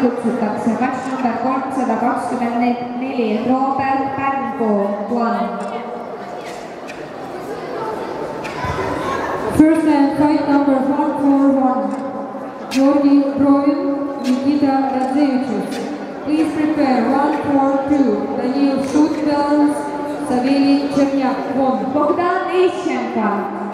kutsutakse matš number kolmsada kakskümmend neli Robert Pärnpuu, Juan. First and fight number 141, Georgi Brovin, Nikita Radzevichus. Please prepare 142, Daniil Shutbelans, Savely Chernyak, one. Bogdan Ischenko.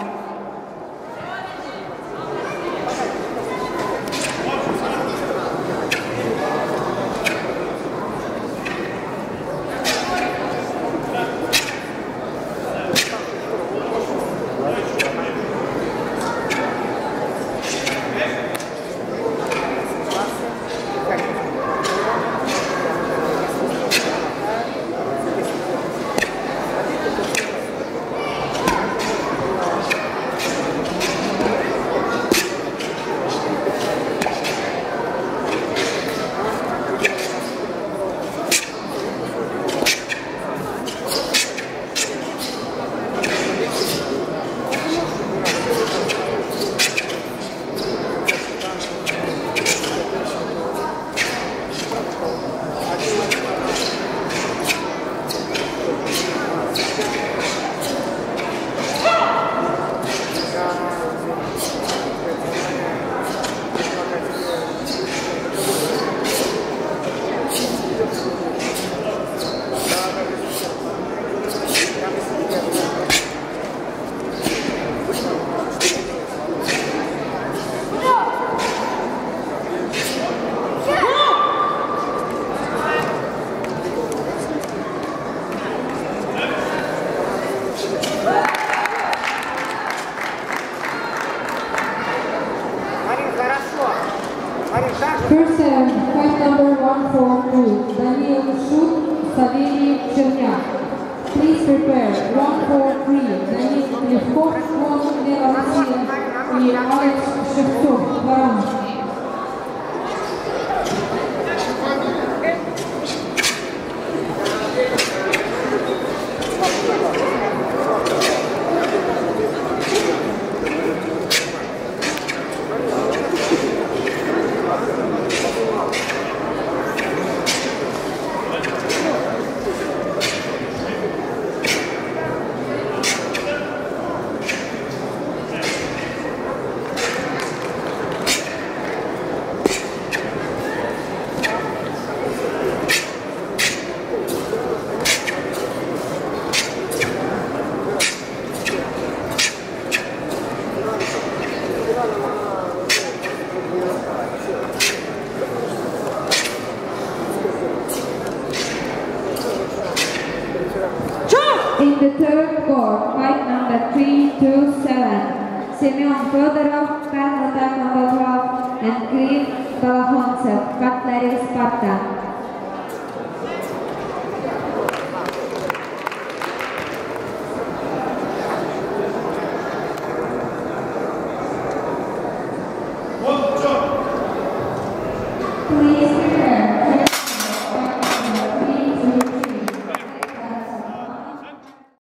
Марин, так же. First and fight number 142, Daniil Shut, Savely Chernyak. Please prepare 143, Данил Левков, Вон Лева Россия и Алекс Шевцов, Воронеж. the third court, fight number 327. Semyon Fedorov, Karnatak Mamadov, and Kirill Balahontsev, Cutlery Sparta. Please